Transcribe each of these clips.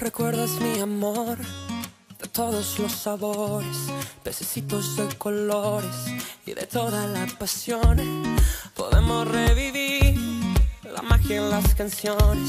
Recuerdas mi amor de todos los sabores, pececitos de colores y de toda la pasión. Podemos revivir la magia en las canciones,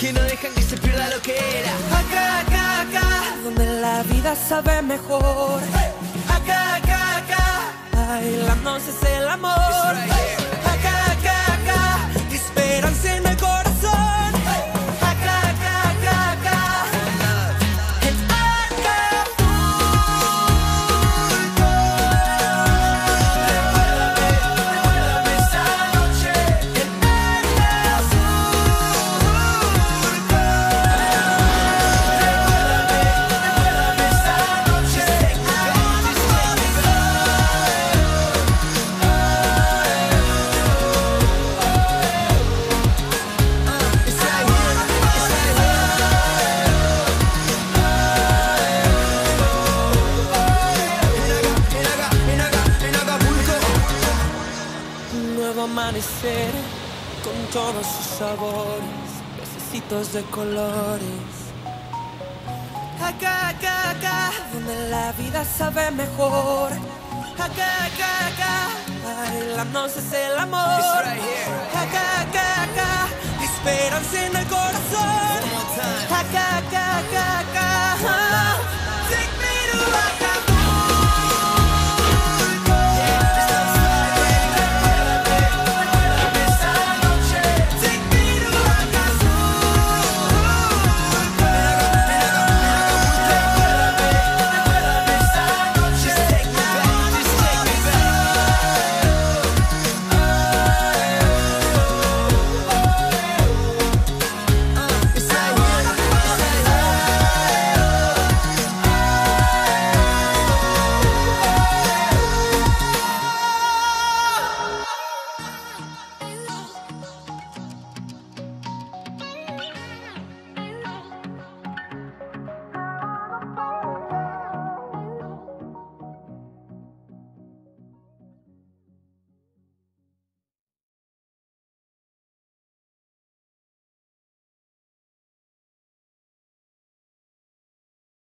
que no dejan que se pierda lo que era. Acá, acá, acá, donde la vida sabe mejor. Acá, acá, acá, bailando es el amor. Amanecer con todos sus sabores, pececitos de colores. Acá, acá, acá, donde la vida sabe mejor. Acá, acá, acá, bailando es el amor. Acá, acá, acá, esperanza en el corazón.